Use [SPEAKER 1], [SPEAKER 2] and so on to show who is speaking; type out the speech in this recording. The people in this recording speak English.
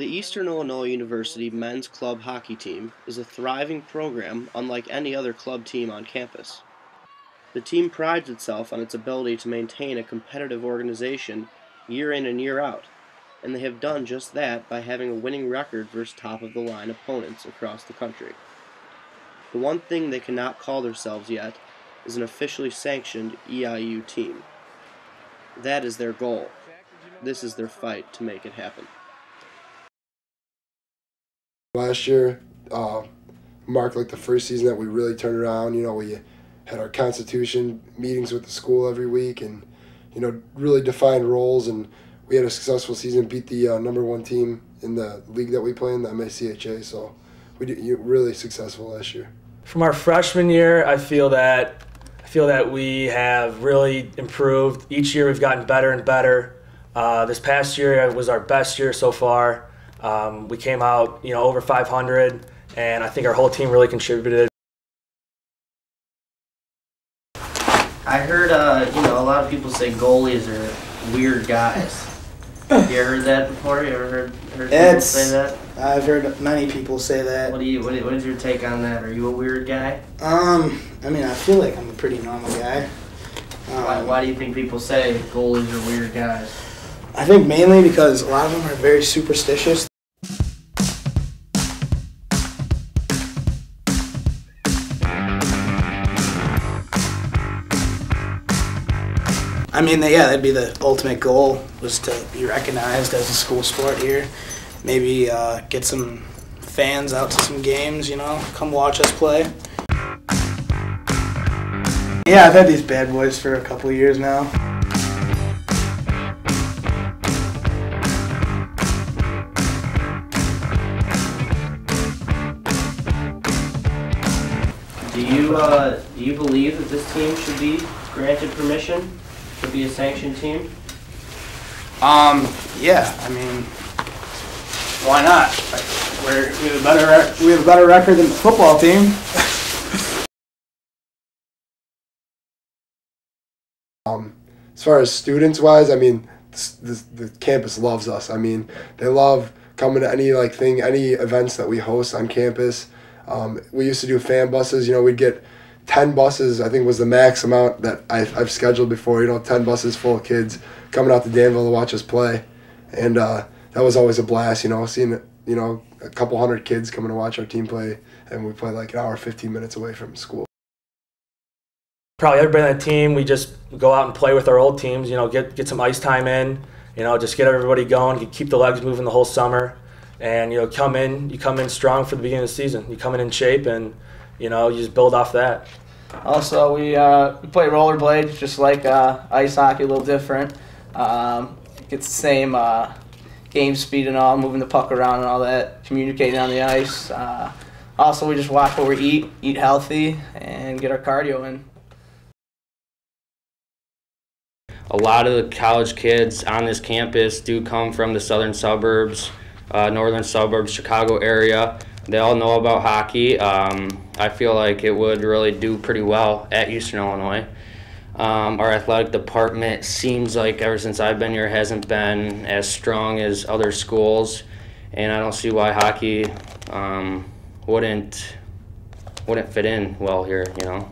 [SPEAKER 1] The Eastern Illinois University men's club hockey team is a thriving program unlike any other club team on campus. The team prides itself on its ability to maintain a competitive organization year in and year out, and they have done just that by having a winning record versus top of the line opponents across the country. The one thing they cannot call themselves yet is an officially sanctioned EIU team. That is their goal. This is their fight to make it happen.
[SPEAKER 2] Last year uh, marked like the first season that we really turned around. You know, we had our constitution meetings with the school every week, and you know, really defined roles. And we had a successful season, beat the uh, number one team in the league that we play in, the MACHA. So we did really successful last year.
[SPEAKER 3] From our freshman year, I feel that I feel that we have really improved. Each year, we've gotten better and better. Uh, this past year was our best year so far. Um, we came out, you know, over 500, and I think our whole team really contributed.
[SPEAKER 1] I heard, uh, you know, a lot of people say goalies are weird guys. you ever heard that before? You ever heard, heard people
[SPEAKER 4] It's-
[SPEAKER 1] say that?
[SPEAKER 4] I've heard many people say that.
[SPEAKER 1] What do you? What, what is your take on that? Are you a weird guy?
[SPEAKER 4] Um, I mean, I feel like I'm a pretty normal guy. Um,
[SPEAKER 1] Why, why do you think people say goalies are weird guys?
[SPEAKER 4] I think mainly because a lot of them are very superstitious. I mean, yeah, that'd be the ultimate goal was to be recognized as a school sport here. Maybe uh, get some fans out to some games, you know, come watch us play. Yeah, I've had these bad boys for a couple years now.
[SPEAKER 1] Do you uh, do you believe that this team should be granted permission to be a sanctioned team?
[SPEAKER 4] Um, yeah, I mean, why not? We're, we have a better rec- we have a better record than the football team.
[SPEAKER 2] Um, as far as students wise, I mean, this, this, the campus loves us. I mean, they love coming to any like thing, any events that we host on campus. Um, we used to do fan buses. You know, we'd get ten buses. I think was the max amount that I, I've scheduled before. You know, ten buses full of kids coming out to Danville to watch us play, and uh, that was always a blast. You know, seeing you know a couple hundred kids coming to watch our team play, and we play like an hour, fifteen minutes away from school.
[SPEAKER 3] Probably everybody on the team, we just go out and play with our old teams. You know, get get some ice time in. You know, just get everybody going, keep the legs moving the whole summer, and you know, come in. You come in strong for the beginning of the season. You come in in shape, and you know, you just build off that.
[SPEAKER 5] Also, we uh, we play rollerblades just like uh, ice hockey, a little different. Um, it's the same uh, game speed and all, moving the puck around and all that, communicating on the ice. Uh, also, we just watch what we eat, eat healthy, and get our cardio in.
[SPEAKER 6] a lot of the college kids on this campus do come from the southern suburbs, uh, northern suburbs, Chicago area. They all know about hockey. Um, I feel like it would really do pretty well at Eastern Illinois. Um, our athletic department seems like ever since I've been here hasn't been as strong as other schools, and I don't see why hockey um, wouldn't wouldn't fit in well here. You know.